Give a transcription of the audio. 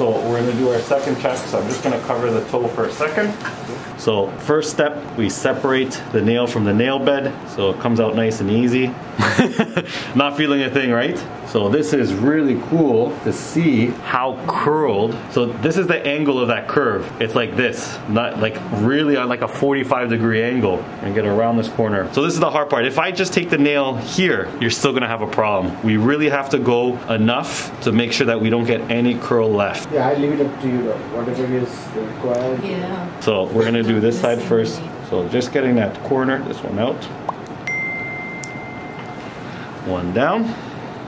So we're gonna do our second check, so I'm just gonna cover the toe for a second. So first step, we separate the nail from the nail bed, so it comes out nice and easy. Not feeling a thing, right? So this is really cool to see how curled. So this is the angle of that curve. It's like this, not like really on like a 45 degree angle and get around this corner. So this is the hard part. If I just take the nail here, you're still gonna have a problem. We really have to go enough to make sure that we don't get any curl left. Yeah, I leave it up to you though. Whatever is required. Yeah. So we're gonna do this side first. So just getting that corner, this one out. One down.